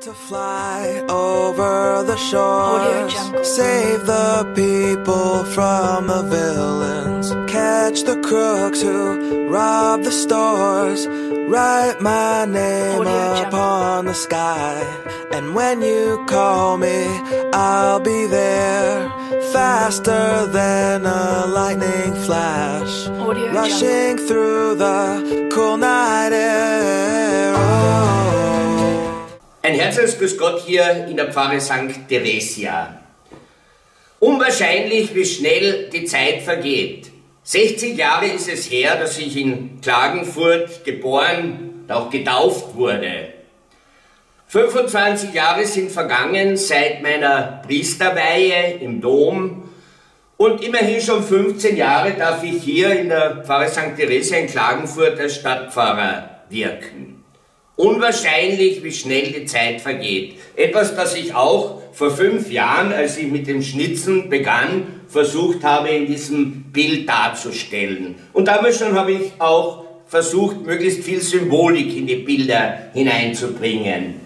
to fly over the shores, save the people from the villains, catch the crooks who rob the stores, write my name upon the sky, and when you call me, I'll be there, faster than a lightning flash, rushing through the cool night air. Oh. Ein herzliches Grüß Gott hier in der Pfarre St. Theresia. Unwahrscheinlich, wie schnell die Zeit vergeht. 60 Jahre ist es her, dass ich in Klagenfurt geboren und auch getauft wurde. 25 Jahre sind vergangen seit meiner Priesterweihe im Dom und immerhin schon 15 Jahre darf ich hier in der Pfarre St. Theresia in Klagenfurt als Stadtpfarrer wirken. Unwahrscheinlich, wie schnell die Zeit vergeht. Etwas, das ich auch vor fünf Jahren, als ich mit dem Schnitzen begann, versucht habe, in diesem Bild darzustellen. Und damals schon habe ich auch versucht, möglichst viel Symbolik in die Bilder hineinzubringen.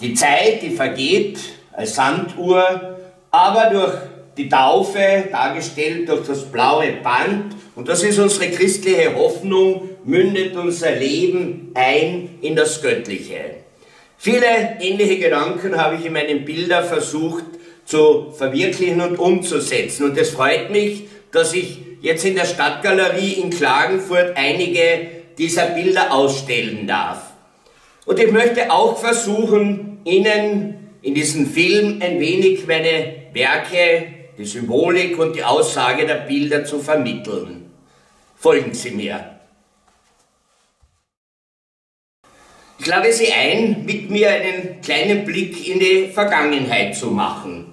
Die Zeit, die vergeht als Sanduhr, aber durch die Taufe, dargestellt durch das blaue Band, und das ist unsere christliche Hoffnung, mündet unser Leben ein in das Göttliche. Viele ähnliche Gedanken habe ich in meinen Bildern versucht zu verwirklichen und umzusetzen. Und es freut mich, dass ich jetzt in der Stadtgalerie in Klagenfurt einige dieser Bilder ausstellen darf. Und ich möchte auch versuchen, Ihnen in diesem Film ein wenig meine Werke, die Symbolik und die Aussage der Bilder zu vermitteln. Folgen Sie mir. Ich lade Sie ein, mit mir einen kleinen Blick in die Vergangenheit zu machen.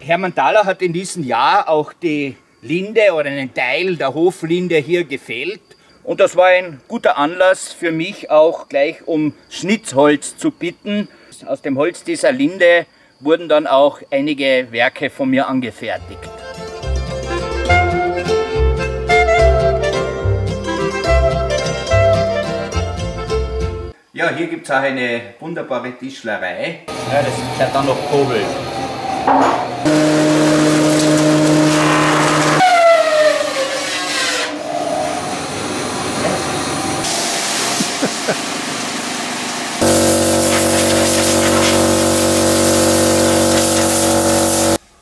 Hermann Thaler hat in diesem Jahr auch die Linde oder einen Teil der Hoflinde hier gefällt. Und das war ein guter Anlass für mich auch gleich um Schnitzholz zu bitten. Aus dem Holz dieser Linde wurden dann auch einige Werke von mir angefertigt. Ja, hier gibt es auch eine wunderbare Tischlerei. Ja, das ist ja dann noch Kobel.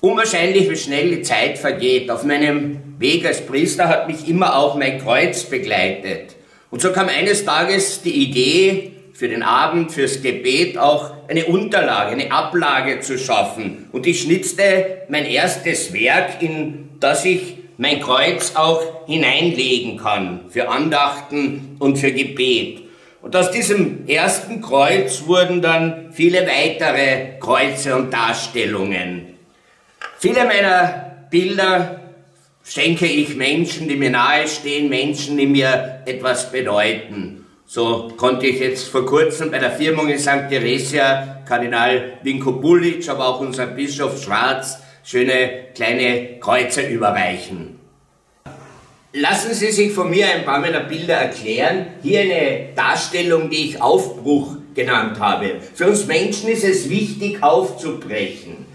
Unwahrscheinlich, wie schnell die Zeit vergeht. Auf meinem Weg als Priester hat mich immer auch mein Kreuz begleitet. Und so kam eines Tages die Idee, für den Abend, fürs Gebet auch eine Unterlage, eine Ablage zu schaffen. Und ich schnitzte mein erstes Werk, in das ich mein Kreuz auch hineinlegen kann, für Andachten und für Gebet. Und aus diesem ersten Kreuz wurden dann viele weitere Kreuze und Darstellungen. Viele meiner Bilder schenke ich Menschen, die mir nahestehen, Menschen, die mir etwas bedeuten. So konnte ich jetzt vor kurzem bei der Firmung in St. Theresia Kardinal Vinko Bulic, aber auch unser Bischof Schwarz schöne kleine Kreuze überreichen. Lassen Sie sich von mir ein paar meiner Bilder erklären. Hier eine Darstellung, die ich Aufbruch genannt habe. Für uns Menschen ist es wichtig, aufzubrechen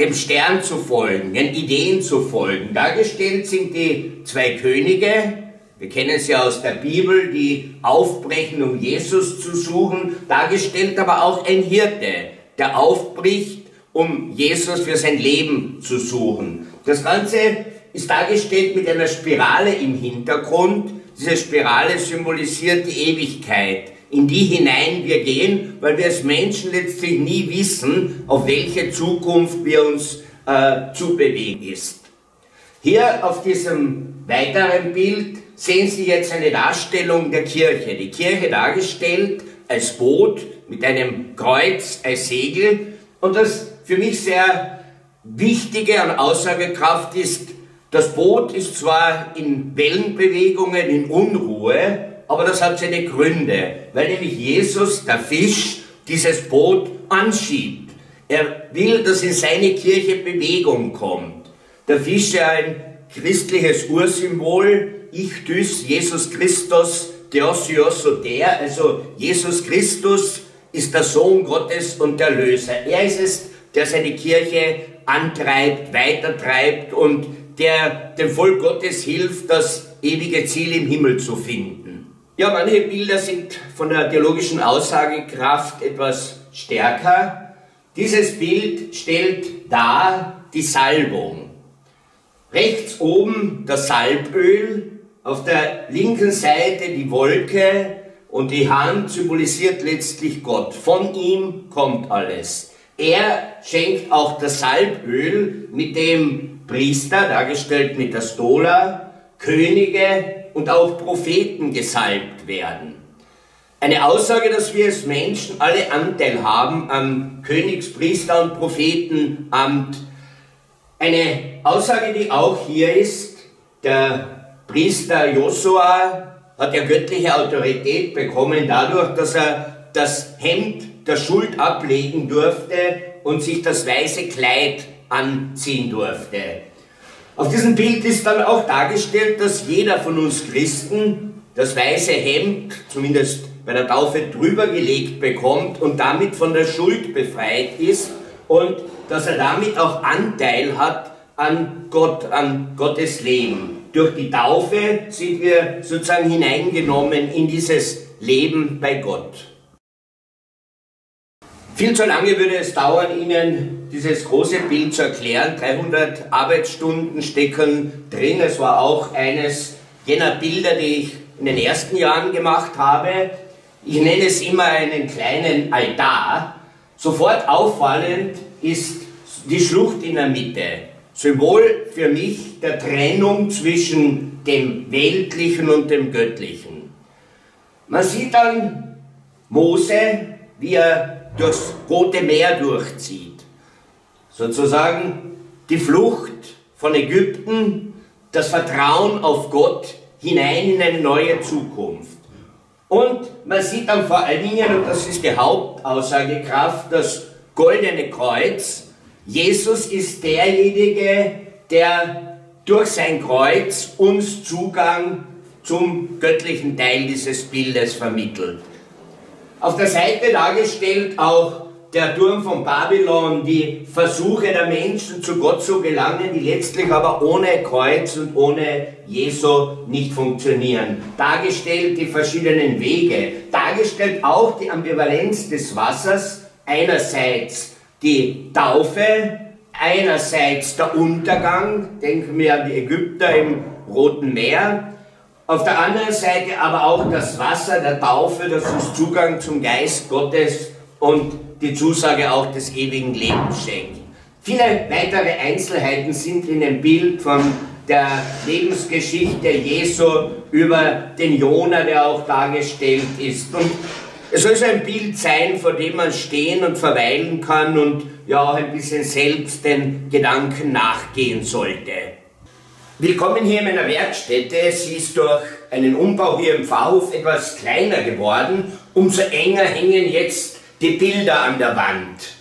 dem Stern zu folgen, den Ideen zu folgen. Dargestellt sind die zwei Könige, wir kennen sie aus der Bibel, die aufbrechen, um Jesus zu suchen. Dargestellt aber auch ein Hirte, der aufbricht, um Jesus für sein Leben zu suchen. Das Ganze ist dargestellt mit einer Spirale im Hintergrund. Diese Spirale symbolisiert die Ewigkeit in die hinein wir gehen, weil wir als Menschen letztlich nie wissen, auf welche Zukunft wir uns äh, zu bewegen ist. Hier auf diesem weiteren Bild sehen Sie jetzt eine Darstellung der Kirche. Die Kirche dargestellt als Boot mit einem Kreuz als Segel. Und das für mich sehr wichtige und Aussagekraft ist, das Boot ist zwar in Wellenbewegungen, in Unruhe, aber das hat seine Gründe, weil nämlich Jesus, der Fisch, dieses Boot anschiebt. Er will, dass in seine Kirche Bewegung kommt. Der Fisch ist ein christliches Ursymbol, ich düs, Jesus Christus, Theosios der, also Jesus Christus ist der Sohn Gottes und der Löser. Er ist es, der seine Kirche antreibt, weitertreibt und der dem Volk Gottes hilft, das ewige Ziel im Himmel zu finden. Ja, manche Bilder sind von der theologischen Aussagekraft etwas stärker. Dieses Bild stellt dar die Salbung. Rechts oben das Salböl, auf der linken Seite die Wolke und die Hand symbolisiert letztlich Gott. Von ihm kommt alles. Er schenkt auch das Salböl, mit dem Priester, dargestellt mit der Stola, Könige und auch Propheten gesalbt werden. Eine Aussage, dass wir als Menschen alle Anteil haben am Königspriester und Prophetenamt. Eine Aussage, die auch hier ist, der Priester Josua hat ja göttliche Autorität bekommen dadurch, dass er das Hemd der Schuld ablegen durfte und sich das weiße Kleid anziehen durfte. Auf diesem Bild ist dann auch dargestellt, dass jeder von uns Christen das weiße Hemd, zumindest bei der Taufe drüber gelegt bekommt und damit von der Schuld befreit ist und dass er damit auch Anteil hat an Gott, an Gottes Leben. Durch die Taufe sind wir sozusagen hineingenommen in dieses Leben bei Gott. Viel zu lange würde es dauern, Ihnen dieses große Bild zu erklären. 300 Arbeitsstunden stecken drin. Es war auch eines jener Bilder, die ich in den ersten Jahren gemacht habe. Ich nenne es immer einen kleinen Altar. Sofort auffallend ist die Schlucht in der Mitte. Symbol für mich der Trennung zwischen dem Weltlichen und dem Göttlichen. Man sieht dann Mose, wie er durchs Rote Meer durchzieht. Sozusagen die Flucht von Ägypten, das Vertrauen auf Gott hinein in eine neue Zukunft. Und man sieht dann vor allen Dingen, und das ist die Hauptaussagekraft, das goldene Kreuz. Jesus ist derjenige, der durch sein Kreuz uns Zugang zum göttlichen Teil dieses Bildes vermittelt. Auf der Seite dargestellt auch der Turm von Babylon, die Versuche der Menschen zu Gott zu gelangen, die letztlich aber ohne Kreuz und ohne Jesu nicht funktionieren. Dargestellt die verschiedenen Wege, dargestellt auch die Ambivalenz des Wassers, einerseits die Taufe, einerseits der Untergang, denken wir an die Ägypter im Roten Meer, auf der anderen Seite aber auch das Wasser der Taufe, das uns Zugang zum Geist Gottes und die Zusage auch des ewigen Lebens schenkt. Viele weitere Einzelheiten sind in dem Bild von der Lebensgeschichte Jesu über den Jona, der auch dargestellt ist. Und es soll so ein Bild sein, vor dem man stehen und verweilen kann und ja auch ein bisschen selbst den Gedanken nachgehen sollte. Willkommen hier in meiner Werkstätte. Sie ist durch einen Umbau hier im Pfarrhof etwas kleiner geworden. Umso enger hängen jetzt die Bilder an der Wand.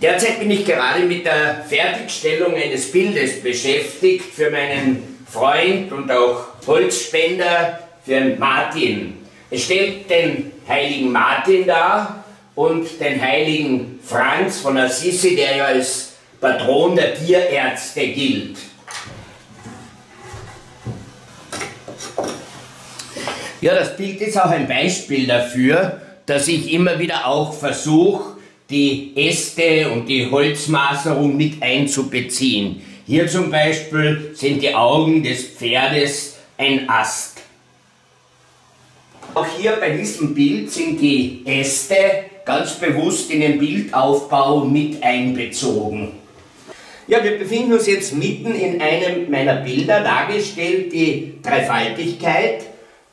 Derzeit bin ich gerade mit der Fertigstellung eines Bildes beschäftigt für meinen Freund und auch Holzspender, für Martin. Es stellt den heiligen Martin dar und den heiligen Franz von Assisi, der ja als Patron der Tierärzte gilt. Ja, das Bild ist auch ein Beispiel dafür, dass ich immer wieder auch versuche, die Äste und die Holzmaserung mit einzubeziehen. Hier zum Beispiel sind die Augen des Pferdes ein Ast. Auch hier bei diesem Bild sind die Äste ganz bewusst in den Bildaufbau mit einbezogen. Ja, wir befinden uns jetzt mitten in einem meiner Bilder, dargestellt die Dreifaltigkeit.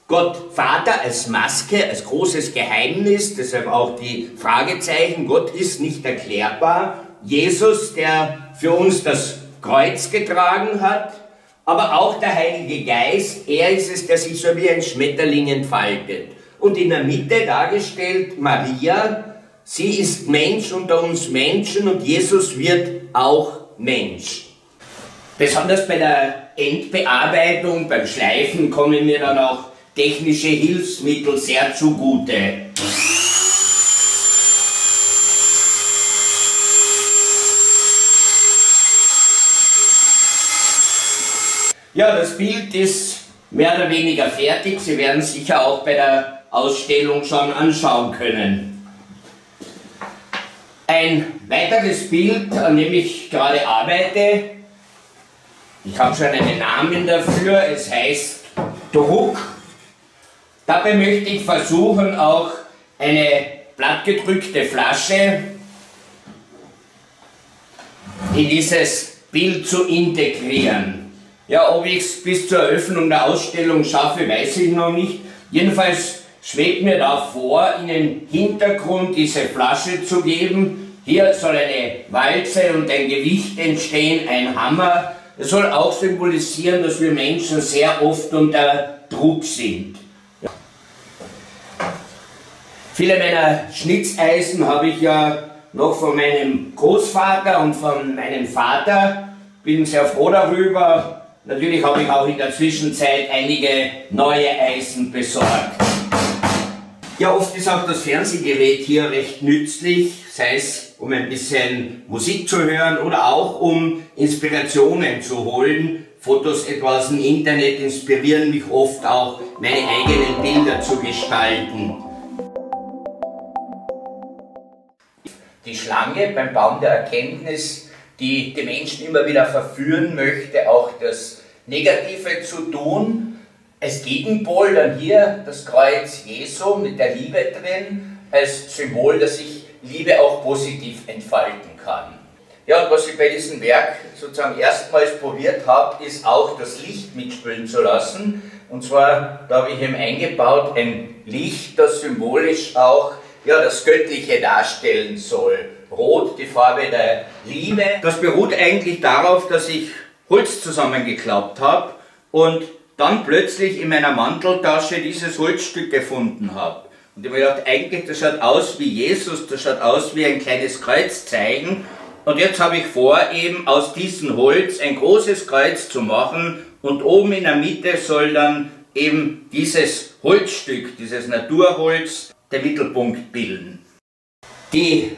Gott Vater als Maske, als großes Geheimnis, deshalb auch die Fragezeichen, Gott ist nicht erklärbar. Jesus, der für uns das Kreuz getragen hat aber auch der Heilige Geist, er ist es, der sich so wie ein Schmetterling entfaltet. Und in der Mitte dargestellt Maria, sie ist Mensch unter uns Menschen und Jesus wird auch Mensch. Besonders bei der Endbearbeitung, beim Schleifen kommen mir dann auch technische Hilfsmittel sehr zugute. Ja, das Bild ist mehr oder weniger fertig. Sie werden sicher auch bei der Ausstellung schon anschauen können. Ein weiteres Bild, an dem ich gerade arbeite, ich habe schon einen Namen dafür, es heißt Druck. Dabei möchte ich versuchen, auch eine plattgedrückte Flasche in dieses Bild zu integrieren. Ja, ob ich es bis zur Eröffnung der Ausstellung schaffe, weiß ich noch nicht. Jedenfalls schwebt mir da vor, in den Hintergrund diese Flasche zu geben. Hier soll eine Walze und ein Gewicht entstehen, ein Hammer. Es soll auch symbolisieren, dass wir Menschen sehr oft unter Druck sind. Viele meiner Schnitzeisen habe ich ja noch von meinem Großvater und von meinem Vater. Bin sehr froh darüber, Natürlich habe ich auch in der Zwischenzeit einige neue Eisen besorgt. Ja, oft ist auch das Fernsehgerät hier recht nützlich, sei es um ein bisschen Musik zu hören oder auch um Inspirationen zu holen. Fotos etwa aus dem Internet inspirieren mich oft auch, meine eigenen Bilder zu gestalten. Die Schlange beim Baum der Erkenntnis die die Menschen immer wieder verführen möchte, auch das Negative zu tun. Als Gegenpol dann hier das Kreuz Jesu mit der Liebe drin, als Symbol, dass sich Liebe auch positiv entfalten kann. Ja, und was ich bei diesem Werk sozusagen erstmals probiert habe, ist auch das Licht mitspielen zu lassen. Und zwar, da habe ich eben eingebaut ein Licht, das symbolisch auch ja, das Göttliche darstellen soll. Rot, die Farbe der Liebe. Das beruht eigentlich darauf, dass ich Holz zusammengeklappt habe und dann plötzlich in meiner Manteltasche dieses Holzstück gefunden habe. Und ich habe gedacht, eigentlich, das schaut aus wie Jesus, das schaut aus wie ein kleines Kreuzzeichen. Und jetzt habe ich vor, eben aus diesem Holz ein großes Kreuz zu machen und oben in der Mitte soll dann eben dieses Holzstück, dieses Naturholz, der Mittelpunkt bilden. Die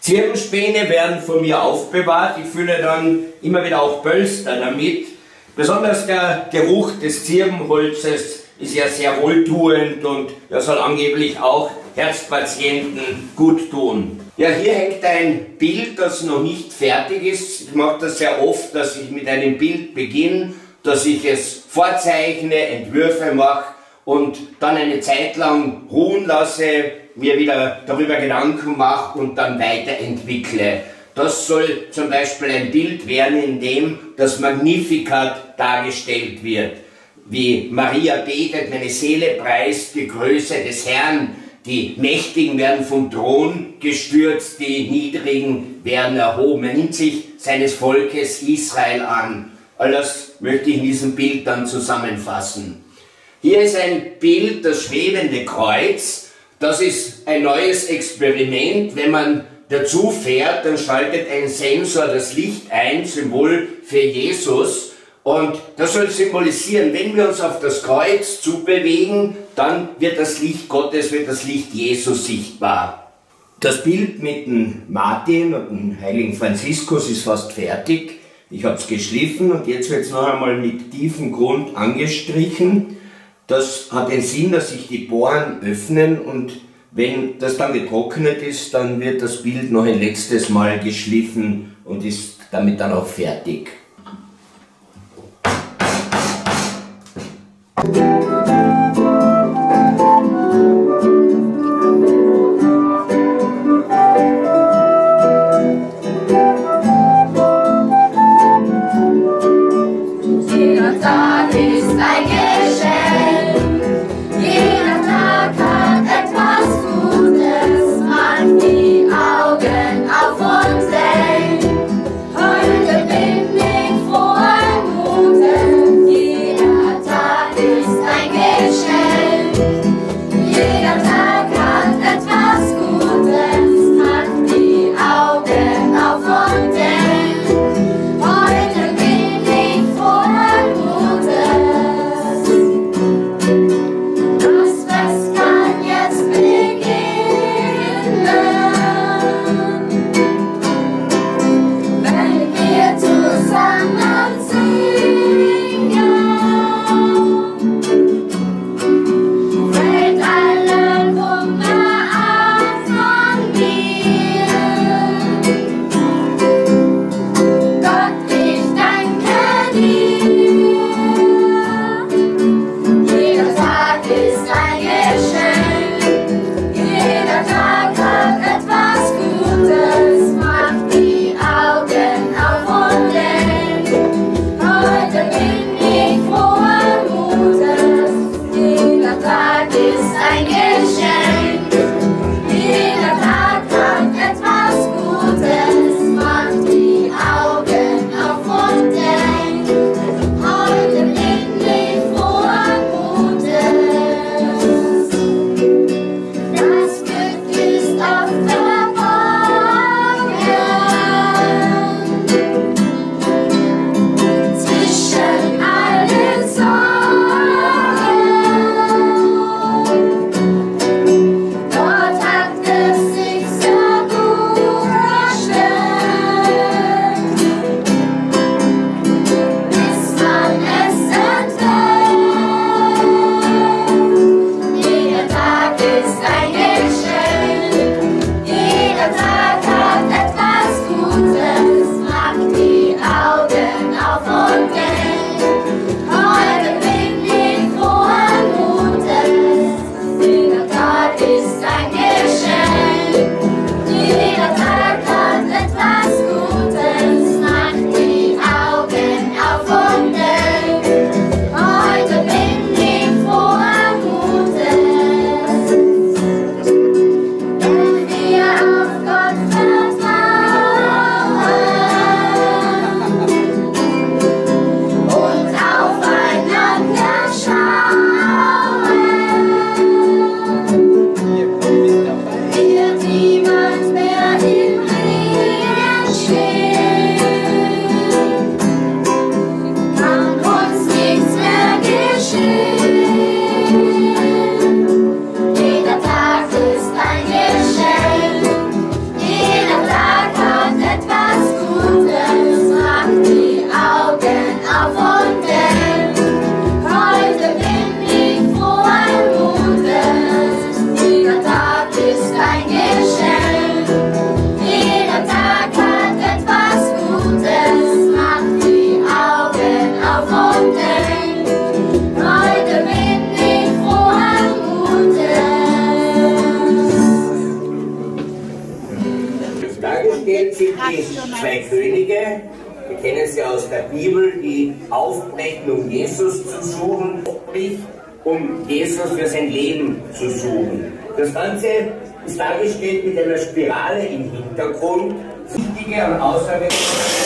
Zirkenspäne werden von mir aufbewahrt. Ich fülle dann immer wieder auch Pölster damit. Besonders der Geruch des Zirbenholzes ist ja sehr wohltuend und er soll angeblich auch Herzpatienten gut tun. Ja, hier hängt ein Bild, das noch nicht fertig ist. Ich mache das sehr oft, dass ich mit einem Bild beginne, dass ich es vorzeichne, Entwürfe mache und dann eine Zeit lang ruhen lasse, mir wieder darüber Gedanken mache und dann weiterentwickle. Das soll zum Beispiel ein Bild werden, in dem das Magnificat dargestellt wird. Wie Maria betet, meine Seele preist die Größe des Herrn, die Mächtigen werden vom Thron gestürzt, die Niedrigen werden erhoben. Er nimmt sich seines Volkes Israel an. Alles möchte ich in diesem Bild dann zusammenfassen. Hier ist ein Bild, das schwebende Kreuz, das ist ein neues Experiment. Wenn man dazu fährt, dann schaltet ein Sensor das Licht ein, Symbol für Jesus. Und das soll symbolisieren, wenn wir uns auf das Kreuz zubewegen, dann wird das Licht Gottes, wird das Licht Jesus sichtbar. Das Bild mit dem Martin und dem heiligen Franziskus ist fast fertig. Ich habe es geschliffen und jetzt wird es noch einmal mit tiefem Grund angestrichen. Das hat den Sinn, dass sich die Poren öffnen und wenn das dann getrocknet ist, dann wird das Bild noch ein letztes Mal geschliffen und ist damit dann auch fertig. Die zwei Könige, wir kennen sie aus der Bibel, die aufbrechen, um Jesus zu suchen, um Jesus für sein Leben zu suchen. Das Ganze ist dargestellt mit einer Spirale im Hintergrund. Wichtige und außergewöhnliche